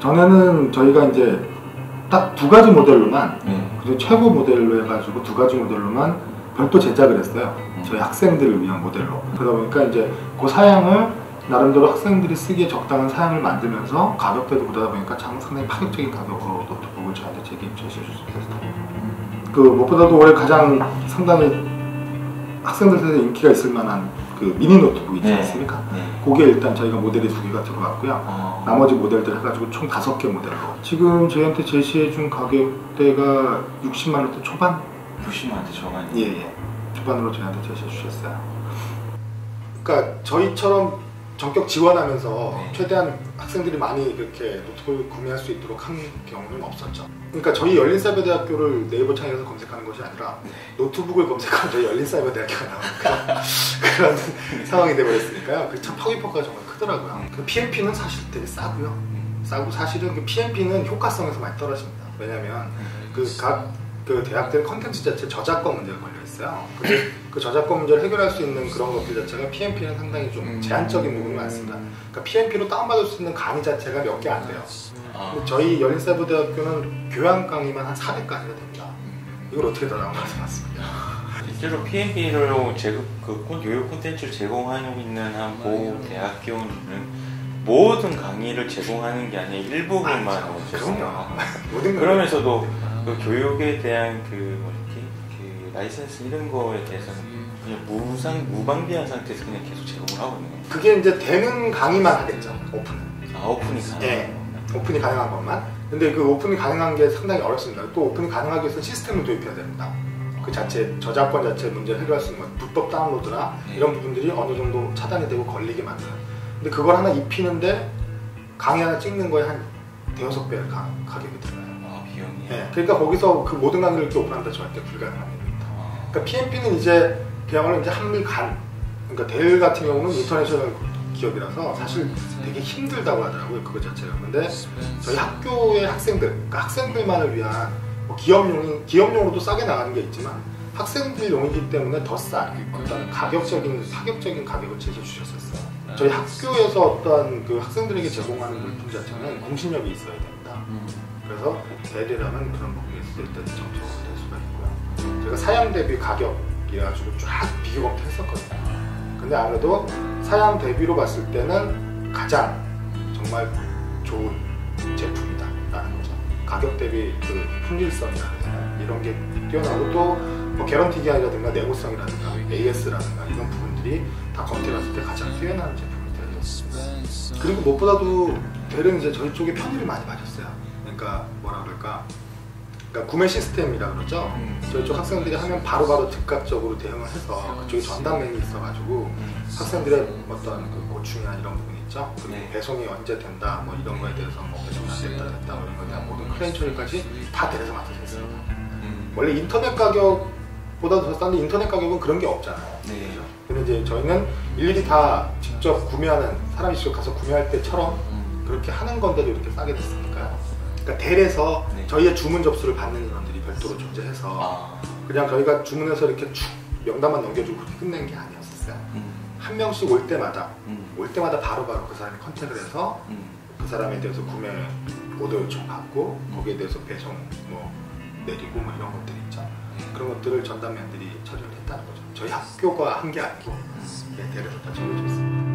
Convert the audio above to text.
전에는 저희가 이제 딱 두 가지 모델로만 네. 그리고 최고 모델로 해가지고 두 가지 모델로만 별도 제작을 했어요. 저희 학생들을 위한 모델로. 그러다 보니까 이제 그 사양을 나름대로 학생들이 쓰기에 적당한 사양을 만들면서 가격대도 보다 보니까 참 상당히 파격적인 가격으로 노트북을 저한테 제기 제시해 주셨어요. 그 무엇보다도 올해 가장 상당히 학생들 사이에 인기가 있을 만한 그 미니 노트북 있지 네. 않습니까? 네. 그게 일단 저희가 모델이 두 개가 들어갔고요. 어. 나머지 모델들 해가지고 총 다섯 개 모델로 지금 저희한테 제시해준 가격대가 60만 원대 초반? 90만 원대 저만. 예예 초반으로 저희한테 제시해 주셨어요 그러니까 저희처럼 전격 지원하면서 네. 최대한 학생들이 많이 그렇게 노트북을 구매할 수 있도록 한 경우는 없었죠 그러니까 저희 열린사이버대학교를 네이버 창에서 검색하는 것이 아니라 노트북을 검색하면 저희 열린사이버대학교가 그런, 그런 상황이 돼버렸으니까요 그참 파급효과가 정말 크더라고요 그 PMP는 사실 되게 싸고요 싸고 사실은 그 PMP는 효과성에서 많이 떨어집니다 왜냐면 그각 그 대학들 컨텐츠 자체 저작권 문제가 걸려 있어요. 근데 그 저작권 문제를 해결할 수 있는 그런 것들 자체가 PMP는 상당히 좀 제한적인 부분이 많습니다. 그러니까 PMP로 다운받을 수 있는 강의 자체가 몇 개 안 돼요. 아. 저희 열린사이버대학교는 교양 강의만 한 400강의가 됩니다. 이걸 어떻게 다 다운받아서 맞습니다. 실제로 PNP로 제공 그 콘- 교육 콘텐츠를 제공하고 있는 한 모 대학교는 모든 강의를 제공하는 게 아니라 일부분만 그럼요. 제공하고 그러면서도 그 교육에 대한 그 뭐지 그 라이센스 이런 거에 대해서는 그냥 무상 무방비한 상태에서 그냥 계속 제공을 하고 있는 거예요. 그게 이제 되는 강의만 하겠죠. 오픈은. 아 오픈이 가능. 예. 오픈이 가능한 것만. 근데 그 오픈이 가능한 게 상당히 어렵습니다. 또 오픈이 가능하기 위해서는 시스템을 도입해야 됩니다. 그 자체 저작권 자체 문제를 해결할 수 있는 것, 불법 다운로드나 네. 이런 부분들이 어느 정도 차단이 되고 걸리게 만드는. 근데 그걸 하나 입히는데 강의 하나 찍는 거에 한 대여섯 배 가, 가격이 들어요. 아 비용이. 예. 그러니까 거기서 그 모든 강의를 이렇게 오픈한다 절대 불가능한 일입니다. 아, 그러니까 PMP는 이제 그야말로 이제 한밀 간. 그러니까 델 같은 경우는 인터내셔널 기업이라서 사실 되게 힘들다고 하더라고요 그거 자체가. 근데 저희 학교의 학생들, 그러니까 학생들만을 위한 뭐 기업용이 기업용으로도 싸게 나가는 게 있지만 학생들용이기 때문에 더싼 어떤 가격적인 파격적인 가격을 제시해 주셨었어요. 저희 학교에서 어떤 그 학생들에게 제공하는 물품 자체는 공신력이 있어야 됩니다. 음. 그래서 대리라는 그런 부분이 있을 때 정적으로 될 수가 있고요. 제가 사양 대비 가격이라 가지고 쫙 비교 검토했었거든요. 근데 아무래도 사양 대비로 봤을 때는 가장 정말 좋은. 가격 대비 그 품질성이라든가 이런 게 뛰어나고 또 뭐 개런티 기한이라든가 내구성이라든가 AS라든가 이런 부분들이 다 검토했을 때 가장 뛰어난 제품이 되었습니다. 그리고 무엇보다도 델은 이제 저희 쪽에 편의를 많이 봐줬어요. 그러니까 뭐라 그럴까? 그러니까 구매 시스템이라 그러죠. 음. 저희 쪽 학생들이 하면 바로바로 즉각적으로 대응을 해서 그쪽에 전담맨이 있어가지고 음. 학생들의 어떤 그 고충이나 이런 부분이 있죠. 그리고 네. 배송이 언제 된다, 뭐 이런 거에 대해서 뭐 배송이 안 됐다, 됐다, 뭐 이런 거에 대한 모든 클레임 처리까지 다 델에서 맡아서 했습니다. 음. 원래 인터넷 가격보다도 더 싼데 인터넷 가격은 그런 게 없잖아요. 네. 그죠? 근데 이제 저희는 일일이 다 직접 구매하는 사람이 직접 가서 구매할 때처럼 음. 그렇게 하는 건데도 이렇게 싸게 됐으니까요. 그러니까 델에서 네. 저희의 주문 접수를 받는 인원들이 별도로 존재해서 아. 그냥 저희가 주문해서 이렇게 축 명단만 넘겨주고 그렇게 끝낸 게 아니었었어요. 음. 한 명씩 올 때마다 음. 올 때마다 바로바로 그 사람이 컨택을 해서 음. 그 사람에 대해서 구매 오더 요청 받고 거기에 대해서 배송 뭐 내리고 뭐 이런 것들이 있죠. 그런 것들을 전담맨들이 처리를 했다는 거죠. 저희 학교가 한 게 아니고 네, 델에서 다 처리해 줬습니다.